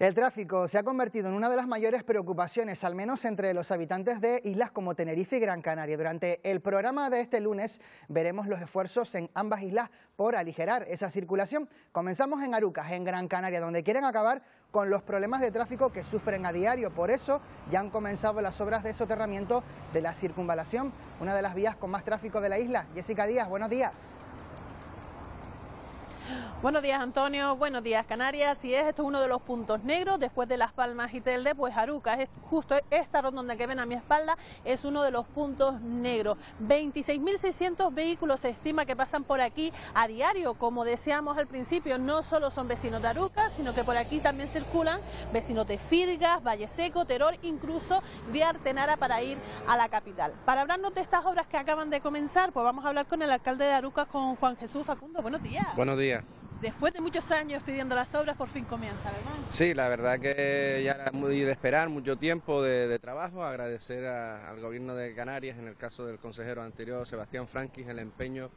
El tráfico se ha convertido en una de las mayores preocupaciones, al menos entre los habitantes de islas como Tenerife y Gran Canaria. Durante el programa de este lunes veremos los esfuerzos en ambas islas por aligerar esa circulación. Comenzamos en Arucas, en Gran Canaria, donde quieren acabar con los problemas de tráfico que sufren a diario. Por eso ya han comenzado las obras de soterramiento de la circunvalación, una de las vías con más tráfico de la isla. Jessica Díaz, buenos días. Buenos días Antonio, buenos días Canarias, y es esto uno de los puntos negros después de Las Palmas y Telde, pues Aruca, es justo esta rotonda que ven a mi espalda es uno de los puntos negros. 26.600 vehículos se estima que pasan por aquí a diario, como decíamos al principio, no solo son vecinos de Aruca, sino que por aquí también circulan vecinos de Firgas, Valle Seco, Teror, incluso de Artenara para ir a la capital. Para hablarnos de estas obras que acaban de comenzar, pues vamos a hablar con el alcalde de Aruca, con Juan Jesús Facundo. Buenos días. Buenos días después de muchos años pidiendo las obras, por fin comienza, ¿verdad? Sí, la verdad que ya era muy de esperar, mucho tiempo de, trabajo, agradecer al gobierno de Canarias, en el caso del consejero anterior, Sebastián Franquis, el empeño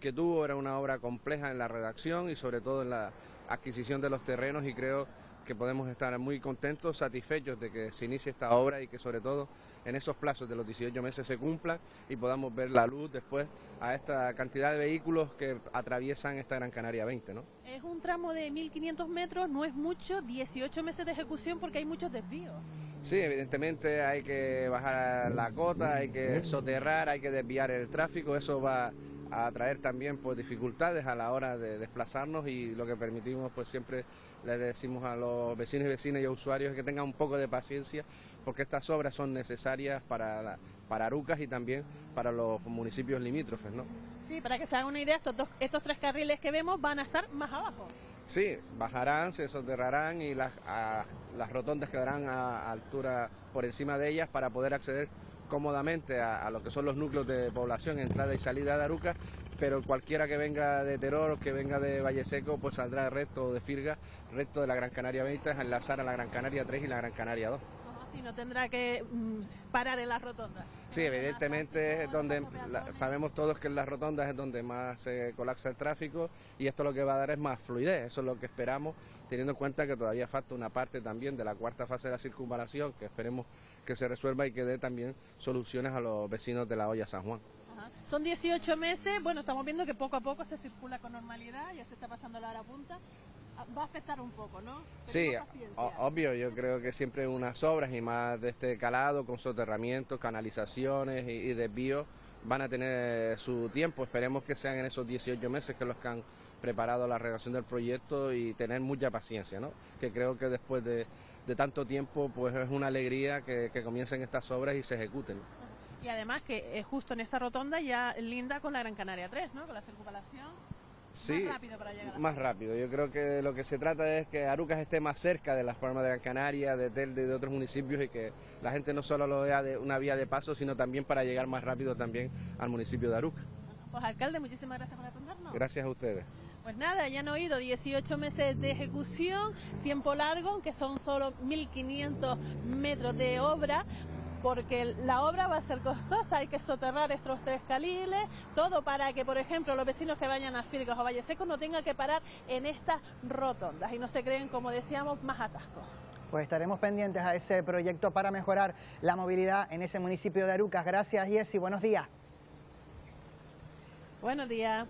que tuvo, era una obra compleja en la redacción y sobre todo en la adquisición de los terrenos y creo que podemos estar muy contentos, satisfechos de que se inicie esta obra y que sobre todo en esos plazos de los 18 meses se cumplan y podamos ver la luz después a esta cantidad de vehículos que atraviesan esta Gran Canaria 20. ¿no? Es un tramo de 1.500 metros, no es mucho, 18 meses de ejecución porque hay muchos desvíos. Sí, evidentemente hay que bajar la cota, hay que soterrar, hay que desviar el tráfico, eso va a traer también pues dificultades a la hora de desplazarnos y lo que permitimos pues siempre le decimos a los vecinos y vecinas y usuarios que tengan un poco de paciencia porque estas obras son necesarias para, para Arucas y también para los municipios limítrofes, ¿no? Sí, para que se hagan una idea, estos, estos tres carriles que vemos van a estar más abajo. Sí, bajarán, se soterrarán y las, las rotondas quedarán a, altura por encima de ellas para poder acceder cómodamente a, lo que son los núcleos de población, entrada y salida de Arucas pero cualquiera que venga de Teror o que venga de Valle Seco, pues saldrá recto de Firga, recto de la Gran Canaria 20, a enlazar a la Gran Canaria 3 y la Gran Canaria 2. Si no tendrá que mm, parar en las rotondas. Sí, evidentemente es donde sabemos todos que en las rotondas es donde más se colapsa el tráfico y esto lo que va a dar es más fluidez, eso es lo que esperamos, teniendo en cuenta que todavía falta una parte también de la cuarta fase de la circunvalación que esperemos que se resuelva y que dé también soluciones a los vecinos de la olla San Juan. Son 18 meses, bueno, estamos viendo que poco a poco se circula con normalidad, ya se está pasando la hora punta. Va a afectar un poco, ¿no? sí, obvio, yo creo que siempre unas obras y más de este calado, con soterramientos, canalizaciones y, y desvíos, van a tener su tiempo. Esperemos que sean en esos 18 meses que los que han preparado la redacción del proyecto y tener mucha paciencia, ¿no? Que creo que después de, tanto tiempo, pues es una alegría que, que comiencen estas obras y se ejecuten. Y además que justo en esta rotonda ya linda con la Gran Canaria 3, ¿no? Con la circunvalación. Sí, más rápido para llegar. Más rápido. Yo creo que lo que se trata es que Arucas esté más cerca de las Palmas de Gran Canaria, de Telde, de otros municipios y que la gente no solo lo vea de una vía de paso, sino también para llegar más rápido también al municipio de Arucas. Pues alcalde, muchísimas gracias por atendernos. Gracias a ustedes. Pues nada, ya han oído 18 meses de ejecución, tiempo largo, que son solo 1.500 metros de obra, porque la obra va a ser costosa, hay que soterrar estos tres caliles, todo para que, por ejemplo, los vecinos que vayan a Firgas o Valle Seco no tengan que parar en estas rotondas y no se creen, como decíamos, más atascos. Pues estaremos pendientes a ese proyecto para mejorar la movilidad en ese municipio de Arucas. Gracias, Jessy. Buenos días. Buenos días.